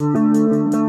Música